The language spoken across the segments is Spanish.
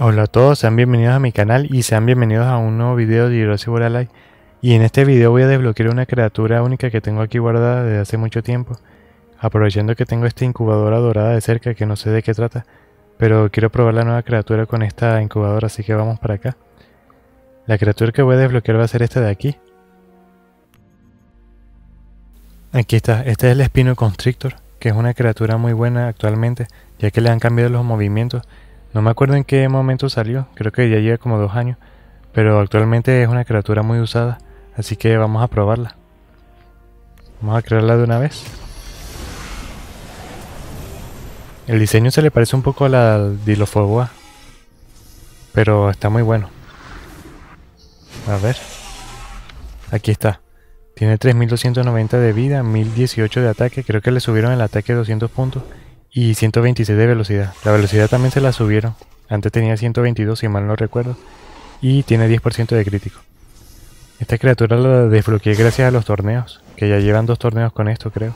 Hola a todos, sean bienvenidos a mi canal y sean bienvenidos a un nuevo video de Hiroshi Boralai. Y en este video voy a desbloquear una criatura única que tengo aquí guardada desde hace mucho tiempo. Aprovechando que tengo esta incubadora dorada de cerca que no sé de qué trata. Pero quiero probar la nueva criatura con esta incubadora, así que vamos para acá. La criatura que voy a desbloquear va a ser esta de aquí. Aquí está, este es el Espino Constrictor, que es una criatura muy buena actualmente, ya que le han cambiado los movimientos. No me acuerdo en qué momento salió, creo que ya lleva como dos años, pero actualmente es una criatura muy usada, así que vamos a probarla. Vamos a crearla de una vez. El diseño se le parece un poco a la Dilophoboa, pero está muy bueno. A ver. Aquí está. Tiene 3290 de vida, 1018 de ataque, creo que le subieron el ataque 200 puntos y 126 de velocidad. La velocidad también se la subieron. Antes tenía 122 si mal no recuerdo. Y tiene 10% de crítico. Esta criatura la desbloqueé gracias a los torneos, que ya llevan dos torneos con esto creo.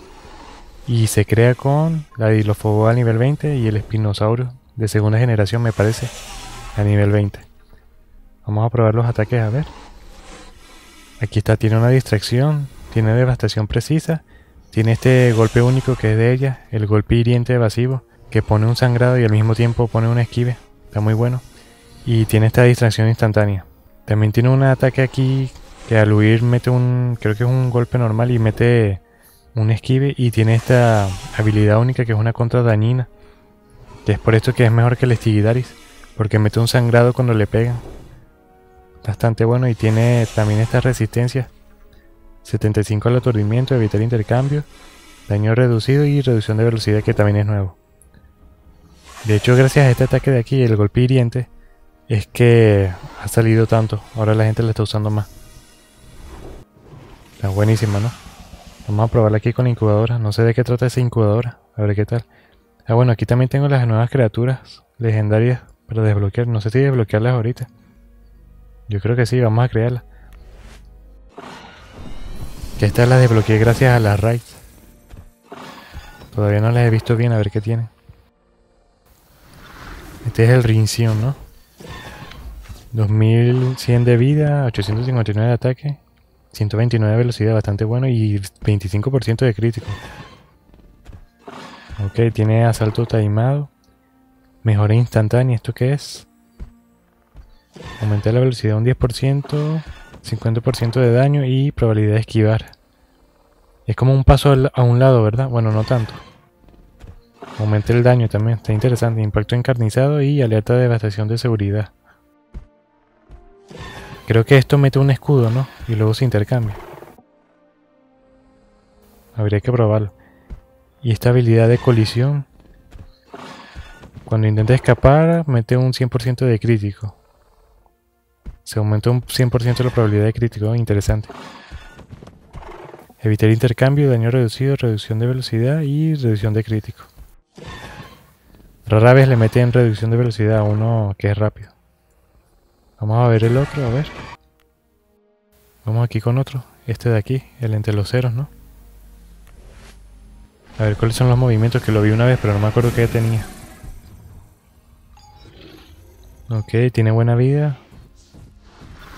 Y se crea con la Dilophobo a nivel 20 y el Espinosaurio de segunda generación me parece a nivel 20. Vamos a probar los ataques a ver. Aquí está, tiene una distracción, tiene devastación precisa, tiene este golpe único que es de ella, el golpe hiriente evasivo, que pone un sangrado y al mismo tiempo pone un esquive, está muy bueno. Y tiene esta distracción instantánea. También tiene un ataque aquí que al huir mete un, creo que es un golpe normal y mete un esquive y tiene esta habilidad única que es una contra dañina. Es por esto que es mejor que el Estigidaris, porque mete un sangrado cuando le pegan bastante bueno y tiene también esta resistencia 75 al aturdimiento, evitar intercambio, daño reducido y reducción de velocidad que también es nuevo. De hecho, gracias a este ataque de aquí, el golpe hiriente, es que ha salido tanto. Ahora la gente la está usando más. Está buenísima, ¿no? Vamos a probarla aquí con la incubadora. No sé de qué trata esa incubadora. A ver qué tal. Ah, bueno, aquí también tengo las nuevas criaturas legendarias para desbloquear. No sé si desbloquearlas ahorita. Yo creo que sí, vamos a crearla. Que esta la desbloqueé gracias a las raids. Todavía no las he visto bien, a ver qué tiene. Este es el Rincion, ¿no? 2100 de vida, 859 de ataque, 129 de velocidad, bastante bueno y 25% de crítico. Ok, tiene asalto taimado, mejora instantánea, ¿esto qué es? Aumentar la velocidad un 10%, 50% de daño y probabilidad de esquivar. Es como un paso a un lado, ¿verdad? Bueno, no tanto. Aumenta el daño también, está interesante. Impacto encarnizado y alerta de devastación de seguridad. Creo que esto mete un escudo, ¿no? Y luego se intercambia. Habría que probarlo. Y esta habilidad de colisión. Cuando intenta escapar, mete un 100% de crítico. Se aumenta un 100% la probabilidad de crítico, interesante. Evitar intercambio, daño reducido, reducción de velocidad y reducción de crítico. Rara vez le meten reducción de velocidad a uno que es rápido. Vamos a ver el otro, a ver. Vamos aquí con otro. Este de aquí, el entre los ceros, ¿no? A ver cuáles son los movimientos que lo vi una vez, pero no me acuerdo qué tenía. Ok, tiene buena vida.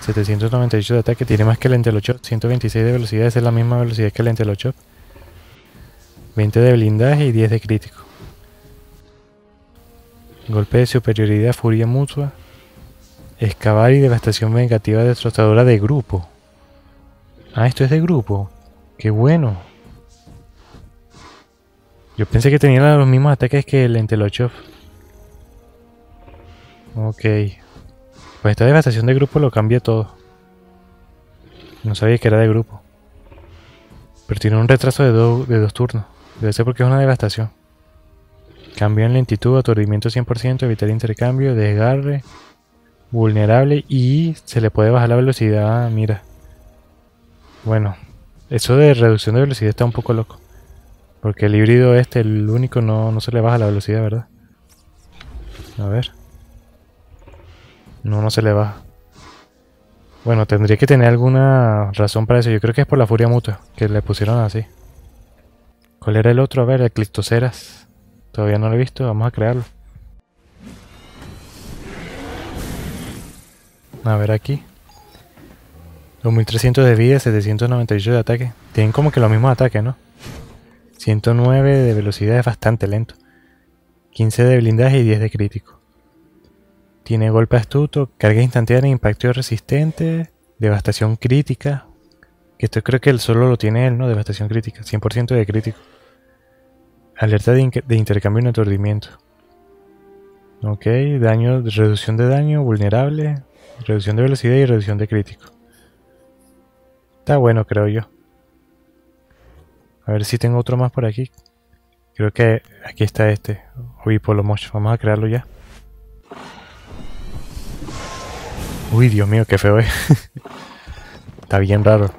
798 de ataque, tiene más que el Entelochop, 126 de velocidad, esa es la misma velocidad que el Entelochop. 20 de blindaje y 10 de crítico. Golpe de superioridad, furia mutua. Excavar y devastación vengativa destrozadora de grupo. Ah, esto es de grupo. Qué bueno. Yo pensé que tenía los mismos ataques que el Entelochop. Ok. Pues esta devastación de grupo lo cambia todo. No sabía que era de grupo. Pero tiene un retraso de, dos turnos. Debe ser porque es una devastación. Cambio en lentitud, aturdimiento 100%, evitar intercambio, desgarre, vulnerable y se le puede bajar la velocidad, mira. Bueno, eso de reducción de velocidad está un poco loco. Porque el híbrido este, el único, no, no se le baja la velocidad, ¿verdad? A ver. No, no se le baja. Bueno, tendría que tener alguna razón para eso. Yo creo que es por la furia mutua, que le pusieron así. ¿Cuál era el otro? A ver, el Clistoceras. Todavía no lo he visto, vamos a crearlo. A ver aquí. 2300 de vida, 798 de ataque. Tienen como que los mismos ataques, ¿no? 109 de velocidad es bastante lento. 15 de blindaje y 10 de crítico. Tiene golpe astuto, carga instantánea, impacto resistente, devastación crítica. Esto creo que él solo lo tiene él, ¿no? Devastación crítica, 100% de crítico. Alerta de, intercambio y aturdimiento. Ok, daño, reducción de daño, vulnerable, reducción de velocidad y reducción de crítico. Está bueno, creo yo. A ver si tengo otro más por aquí. Creo que aquí está este. Uy, Polo Mosh. Vamos a crearlo ya. Uy, Dios mío, qué feo es. está bien raro.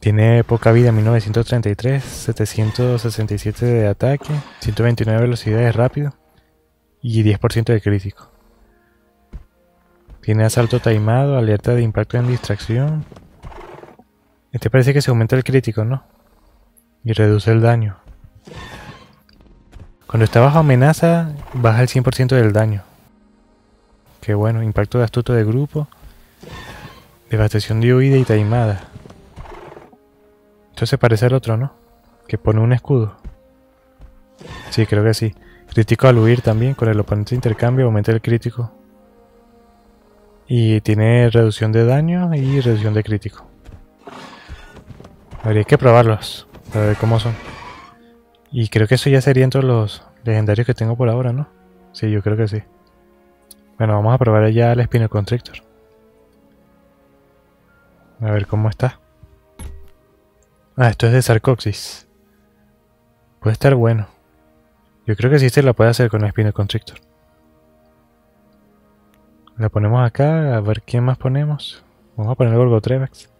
Tiene poca vida, 1933, 767 de ataque, 129 velocidad de rápido y 10% de crítico. Tiene asalto taimado, alerta de impacto en distracción. Este parece que se aumenta el crítico, ¿no? Y reduce el daño. Cuando está bajo amenaza, baja el 100% del daño. Qué bueno, impacto de astuto de grupo. Devastación de huida y taimada. Entonces parece el otro, ¿no? Que pone un escudo. Sí, creo que sí. Crítico al huir también, con el oponente de intercambio aumenta el crítico. Y tiene reducción de daño y reducción de crítico. Habría que probarlos, para ver cómo son. Y creo que eso ya serían todos los legendarios que tengo por ahora, ¿no? Sí, yo creo que sí. Bueno, vamos a probar ya el Spinal Constrictor. A ver cómo está. Ah, esto es de Sarcoxis. Puede estar bueno. Yo creo que sí se la puede hacer con el Spinal Constrictor. La ponemos acá, a ver quién más ponemos. Vamos a poner Gorgotrevax.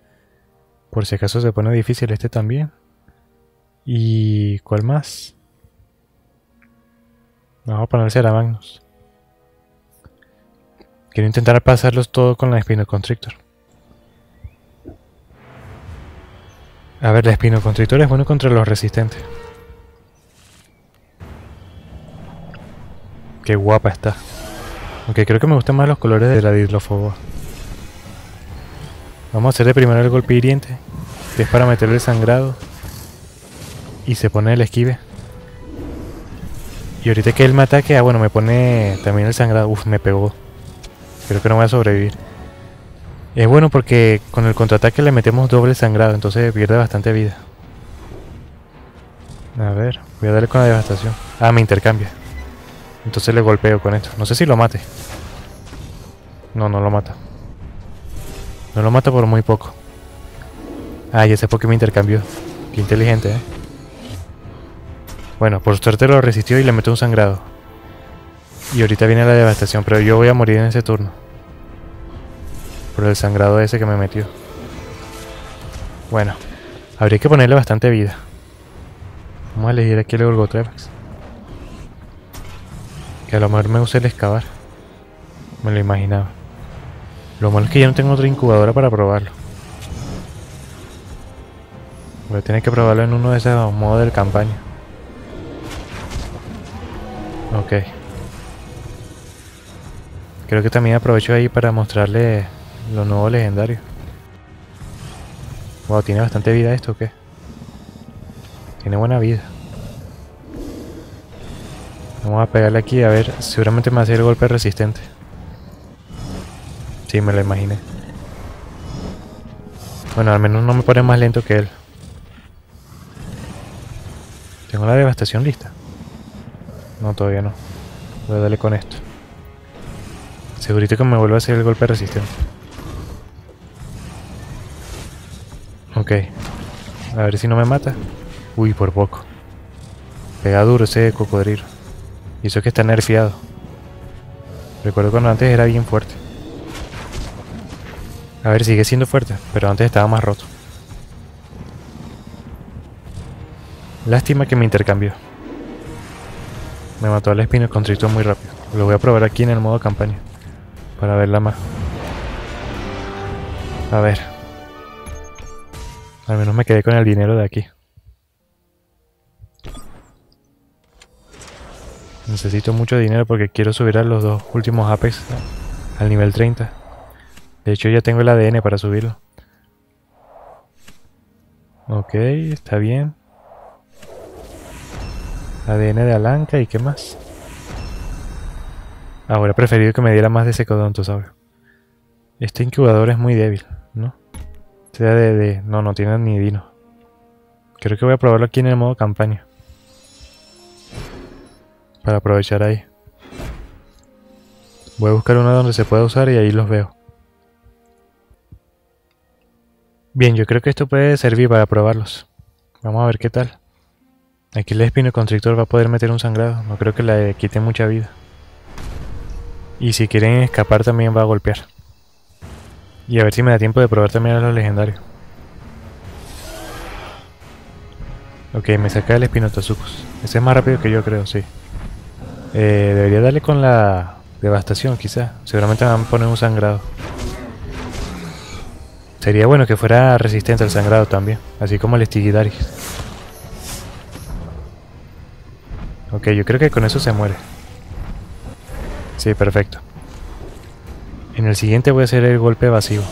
Por si acaso se pone difícil este también. ¿Y cuál más? Vamos a poner Ceramagnus. Quiero intentar pasarlos todo con la Spinal Constrictor. A ver, la Spinal Constrictor es bueno contra los resistentes. Qué guapa está. Aunque creo que me gustan más los colores de la Didlofobo. Vamos a hacerle primero el golpe hiriente. Es para meterle sangrado. Y se pone el esquive. Y ahorita que él me ataque, ah bueno, me pone también el sangrado. Uf, me pegó. Creo que no voy a sobrevivir. Es bueno porque con el contraataque le metemos doble sangrado, entonces pierde bastante vida. A ver, voy a darle con la devastación. Ah, me intercambia. Entonces le golpeo con esto. No sé si lo mate. No, no lo mata. No lo mata por muy poco. Ah, ya sé por qué me intercambió. Qué inteligente, ¿eh? Bueno, por suerte lo resistió y le metió un sangrado. Y ahorita viene la devastación, pero yo voy a morir en ese turno. Por el sangrado ese que me metió. Bueno, habría que ponerle bastante vida. Vamos a elegir aquí el Gorgotrevax. Que a lo mejor me use el excavar. Me lo imaginaba. Lo malo es que ya no tengo otra incubadora para probarlo. Voy a tener que probarlo en uno de esos modos de campaña. Ok. Creo que también aprovecho ahí para mostrarle los nuevos legendarios. Wow, ¿tiene bastante vida esto o qué? Tiene buena vida. Vamos a pegarle aquí, a ver, seguramente me va a hacer el golpe resistente. Sí, me lo imaginé. Bueno, al menos no me pone más lento que él. ¿Tengo la devastación lista? No, todavía no. Voy a darle con esto. Segurito que me vuelva a hacer el golpe resistente. Ok. A ver si no me mata. Uy, por poco. Pega duro ese cocodrilo. Y eso es que está nerfeado. Recuerdo cuando antes era bien fuerte. A ver, sigue siendo fuerte, pero antes estaba más roto. Lástima que me intercambió. Me mató al espino constrictor muy rápido. Lo voy a probar aquí en el modo campaña. Para verla más. A ver. Al menos me quedé con el dinero de aquí. Necesito mucho dinero porque quiero subir a los dos últimos Apex Al nivel 30. De hecho ya tengo el ADN para subirlo. Ok, está bien. ADN de Alanca y qué más. Ahora preferido que me diera más de Secodontosaurio. Este incubador es muy débil, ¿no? Sea de, de... No, no tiene ni dino. Creo que voy a probarlo aquí en el modo campaña. Para aprovechar ahí. Voy a buscar uno donde se pueda usar y ahí los veo. Bien, yo creo que esto puede servir para probarlos. Vamos a ver qué tal. Aquí el espino constrictor va a poder meter un sangrado. No creo que le quite mucha vida. Y si quieren escapar también va a golpear. Y a ver si me da tiempo de probar también a los legendarios. Ok, me saca el Espinotosucus. Ese es más rápido que yo creo, sí. Eh, debería darle con la devastación quizá. Seguramente me van a poner un sangrado. Sería bueno que fuera resistente al sangrado también. Así como el Stigidaris. Ok, yo creo que con eso se muere. Sí, perfecto. En el siguiente voy a hacer el golpe evasivo.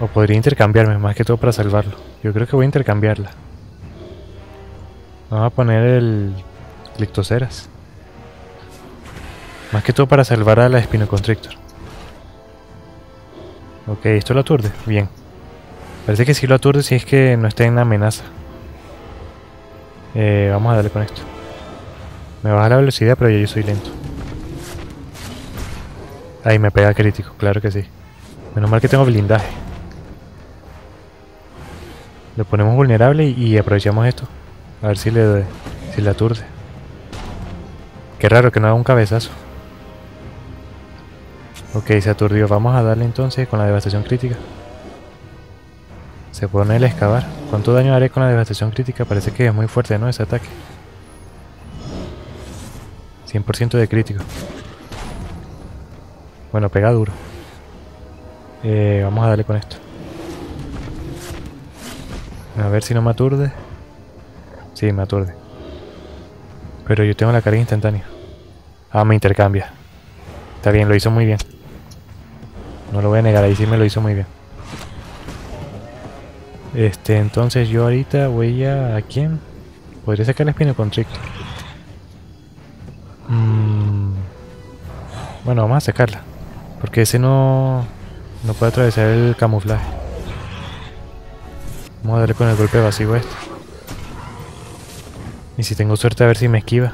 O podría intercambiarme, más que todo para salvarlo. Yo creo que voy a intercambiarla. Vamos a poner el Lictoceras. Más que todo para salvar a la Espinoconstrictor. Ok, esto lo aturde. Bien. Parece que sí lo aturde si es que no está en amenaza. Eh, vamos a darle con esto. Me baja la velocidad, pero yo soy lento. Ahí me pega crítico, claro que sí. Menos mal que tengo blindaje. Lo ponemos vulnerable y, aprovechamos esto. A ver si le, si le aturde. Qué raro que no haga un cabezazo. Ok, se aturdió. Vamos a darle entonces con la devastación crítica. Se pone el excavar. ¿Cuánto daño haré con la devastación crítica? Parece que es muy fuerte, ¿no? Ese ataque. 100% de crítico. Bueno, pega duro. Eh, vamos a darle con esto. A ver si no me aturde. Sí, me aturde. Pero yo tengo la carga instantánea. Ah, me intercambia. Está bien, lo hizo muy bien. No lo voy a negar, ahí sí me lo hizo muy bien. Este, entonces yo ahorita voy a... ¿A quién? Podría sacar el espino constrictor. Mm. Bueno, vamos a sacarla. Porque ese no... No puede atravesar el camuflaje. Vamos a darle con el golpe vacío este. Y si tengo suerte a ver si me esquiva.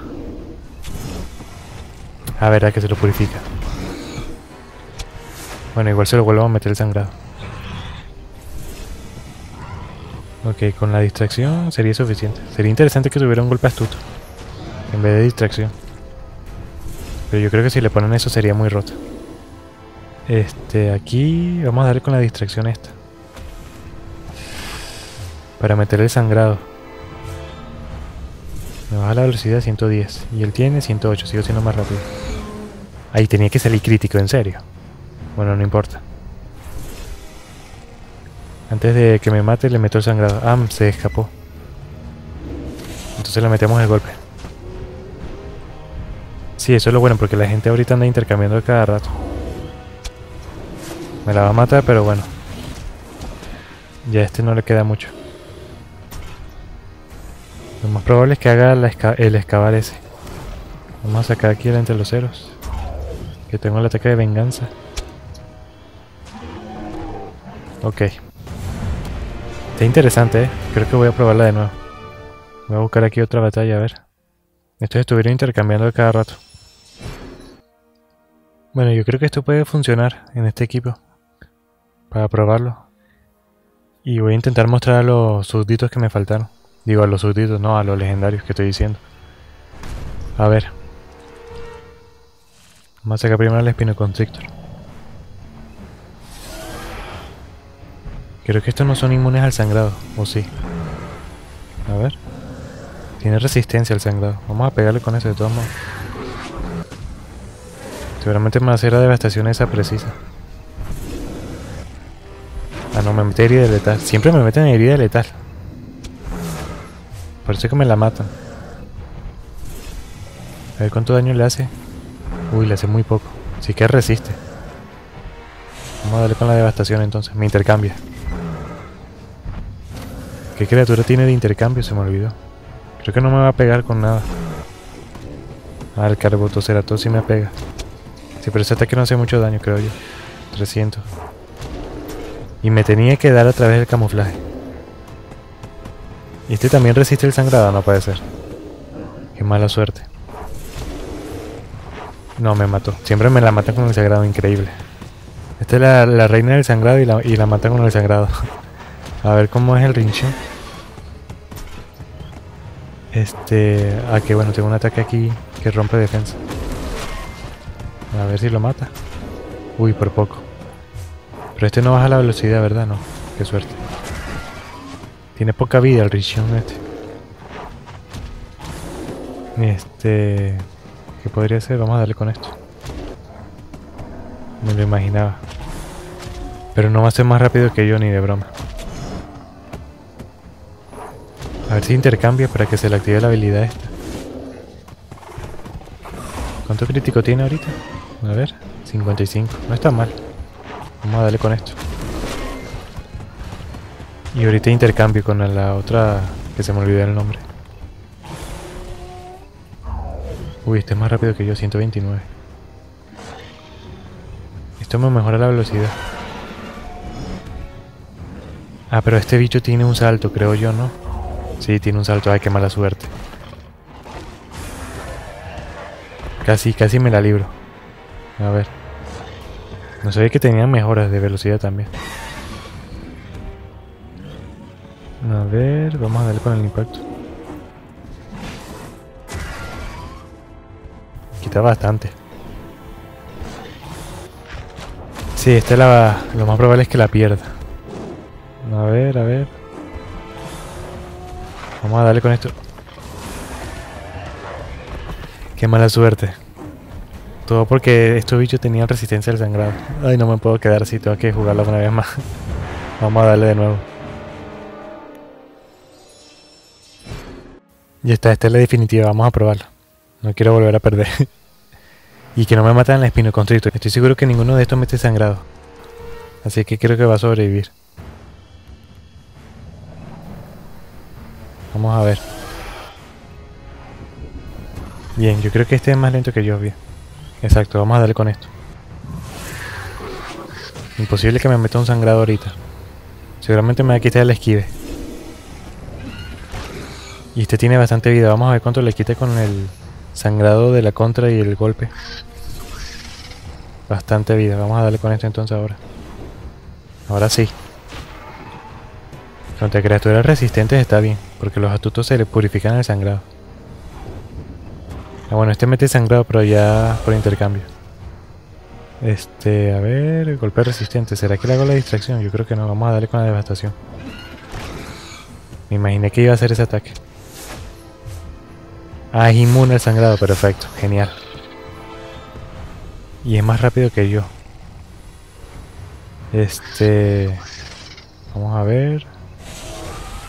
A ver, a que se lo purifica. Bueno, igual se lo vuelvo a meter el sangrado. Ok, con la distracción sería suficiente. Sería interesante que tuviera un golpe astuto. En vez de distracción. Pero yo creo que si le ponen eso sería muy roto. Este, aquí vamos a darle con la distracción esta. Para meter el sangrado. Me baja la velocidad a 110. Y él tiene 108, sigo siendo más rápido. Ahí tenía que salir crítico, en serio. Bueno, no importa. Antes de que me mate le meto el sangrado. Ah, se escapó. Entonces le metemos el golpe. Sí, eso es lo bueno porque la gente ahorita anda intercambiando cada rato. Me la va a matar, pero bueno. Ya a este no le queda mucho. Lo más probable es que haga el excavar ese. Vamos a sacar aquí el entre los ceros. Que tengo el ataque de venganza. Ok. Está interesante, ¿eh? Creo que voy a probarla de nuevo. Voy a buscar aquí otra batalla, a ver. Estos estuvieron intercambiando cada rato. Bueno, yo creo que esto puede funcionar en este equipo para probarlo. Y voy a intentar mostrar a los súbditos que me faltaron. Digo, a los súbditos, no a los legendarios que estoy diciendo. A ver. Vamos a sacar primero el Espino Constrictor. Creo que estos no son inmunes al sangrado, ¿o sí? A ver. Tiene resistencia al sangrado. Vamos a pegarle con eso de todos modos. Seguramente me va a hacer la devastación esa precisa. Ah, no, me mete herida letal. Siempre me meten herida letal. Parece que me la matan. A ver cuánto daño le hace. Uy, le hace muy poco. Sí que resiste. Vamos a darle con la devastación entonces. Me intercambia. ¿Qué criatura tiene de intercambio? Se me olvidó. Creo que no me va a pegar con nada. Ah, el Carbotoceratops sí me pega. Sí, pero ese ataque no hace mucho daño, creo yo. 300. Y me tenía que dar a través del camuflaje. ¿Y este también resiste el sangrado? No puede ser. Qué mala suerte. No, me mató. Siempre me la matan con el sagrado, increíble. Esta es la, reina del sangrado y la, y la matan con el sagrado. a ver cómo es el rinchón. Este... Ah, que bueno, tengo un ataque aquí que rompe defensa. A ver si lo mata. Uy, por poco. Pero este no baja la velocidad, ¿verdad? No. Qué suerte. Tiene poca vida el Richion este. Este... ¿Qué podría ser? Vamos a darle con esto. Me lo imaginaba. Pero no va a ser más rápido que yo ni de broma. A ver si intercambia para que se le active la habilidad esta. ¿Cuánto crítico tiene ahorita? A ver, 55. No está mal. Vamos a darle con esto. Y ahorita intercambio con la otra que se me olvidó el nombre. Uy, este es más rápido que yo, 129. Esto me mejora la velocidad. Ah, pero este bicho tiene un salto, creo yo, ¿no? Sí, tiene un salto. Ay, qué mala suerte. Casi, casi me la libro. A ver. No sabía que tenían mejoras de velocidad también. A ver, vamos a darle con el impacto. Quita bastante. Sí, esta es la, lo más probable es que la pierda. A ver, a ver. Vamos a darle con esto. Qué mala suerte. Todo porque estos bichos tenían resistencia al sangrado. Ay, no me puedo quedar así, tengo que jugarlo una vez más. Vamos a darle de nuevo. Ya está, esta es la definitiva, vamos a probarlo. No quiero volver a perder. y que no me maten el espino constricto. Estoy seguro que ninguno de estos mete sangrado. Así que creo que va a sobrevivir. Vamos a ver. Bien, yo creo que este es más lento que yo, bien. Exacto, vamos a darle con esto. Imposible que me meta un sangrado ahorita. Seguramente me va a quitar el esquive. Y este tiene bastante vida. Vamos a ver cuánto le quita con el sangrado de la contra y el golpe. Bastante vida. Vamos a darle con esto entonces ahora. Ahora sí. Contra criaturas resistentes está bien, porque los astutos se le purifican el sangrado. Ah, bueno, este mete sangrado, pero ya por intercambio. Este, a ver, golpe resistente. ¿Será que le hago la distracción? Yo creo que no. Vamos a darle con la devastación. Me imaginé que iba a hacer ese ataque. Ah, es inmune al sangrado. Perfecto. Genial. Y es más rápido que yo. Este... Vamos a ver.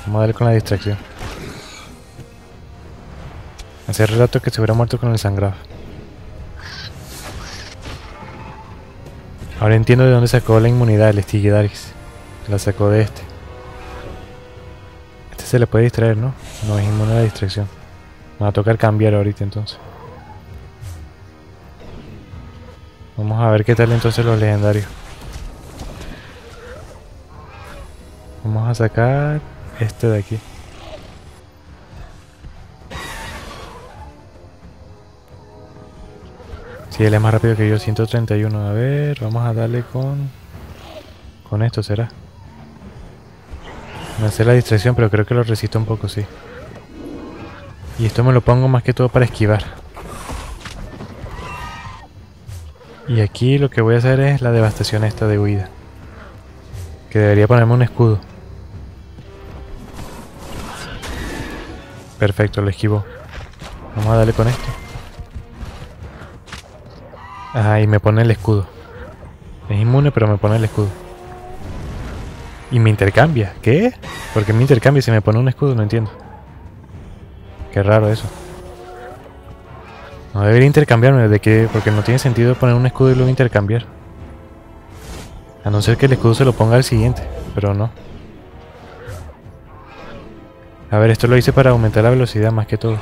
Vamos a darle con la distracción. Hace rato que se hubiera muerto con el sangrado. Ahora entiendo de dónde sacó la inmunidad el Stygidaris. La sacó de este. Este se le puede distraer, ¿no? No es inmune a la distracción. Me va a tocar cambiar ahorita entonces. Vamos a ver qué tal entonces los legendarios. Vamos a sacar este de aquí. Si él es más rápido que yo, 131. A ver, vamos a darle con... Con esto será. Me hace la distracción, pero creo que lo resisto un poco, sí. Y esto me lo pongo más que todo para esquivar. Y aquí lo que voy a hacer es la devastación esta de huida. Que debería ponerme un escudo. Perfecto, lo esquivo. Vamos a darle con esto. Ajá, y me pone el escudo. Es inmune, pero me pone el escudo. Y me intercambia. ¿Qué? Porque me intercambia y se me pone un escudo, no entiendo. Qué raro eso. No debería intercambiarme, de que, porque no tiene sentido poner un escudo y luego intercambiar. A no ser que el escudo se lo ponga al siguiente, pero no. A ver, esto lo hice para aumentar la velocidad más que todo.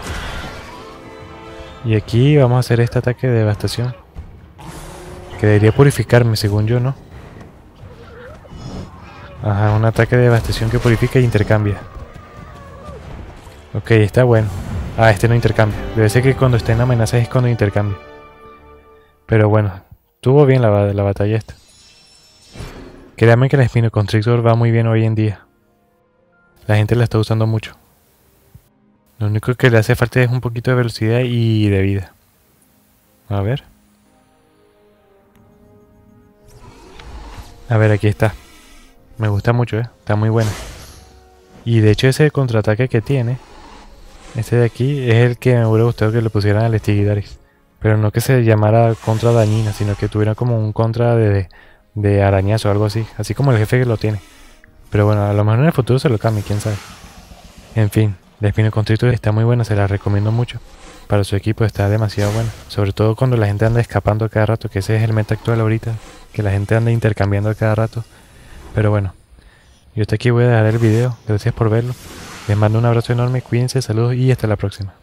Y aquí vamos a hacer este ataque de devastación. Que debería purificarme, según yo, ¿no? Ajá, un ataque de devastación que purifica e intercambia. Ok, está bueno. Ah, este no intercambia. Debe ser que cuando esté en amenazas es cuando intercambia. Pero bueno, tuvo bien la, la batalla esta. Créanme que el Spino Constrictor va muy bien hoy en día. La gente la está usando mucho. Lo único que le hace falta es un poquito de velocidad y de vida. A ver. A ver, aquí está. Me gusta mucho, ¿eh? Está muy bueno. Y de hecho ese contraataque que tiene, este de aquí, es el que me hubiera gustado que le pusieran al Stigidaris. Pero no que se llamara contra dañina, sino que tuviera como un contra de, de arañazo o algo así. Así como el jefe que lo tiene. Pero bueno, a lo mejor en el futuro se lo cambie, quién sabe. En fin, la Spino Constrictor está muy buena, se la recomiendo mucho. Para su equipo está demasiado buena. Sobre todo cuando la gente anda escapando a cada rato, que ese es el meta actual ahorita. Que la gente anda intercambiando a cada rato. Pero bueno, yo hasta aquí voy a dejar el video. Gracias por verlo. Les mando un abrazo enorme, cuídense, saludos y hasta la próxima.